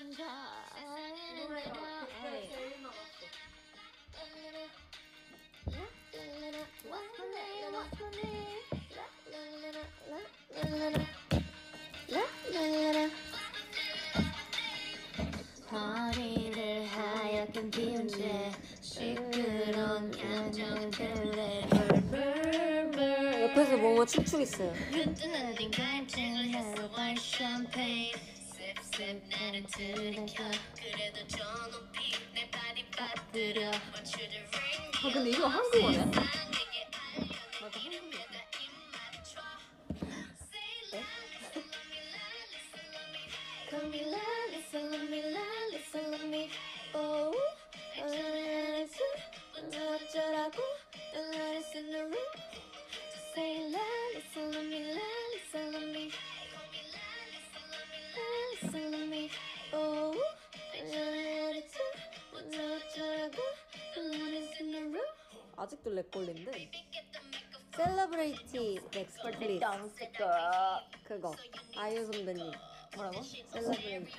먼저 노래가 허리를 네. 네? 하얗게 비운 채 시끄러운 감정들에 옆에서 뭔가 춤추고 있어요. 그 아 근데 이거 한국어네? 맞아 한국어 네? 아직도 렉걸린데. 셀러브레이티 넥스트 플리즈. 그거. 아이유 선배님. 뭐라고? 셀러브레이티.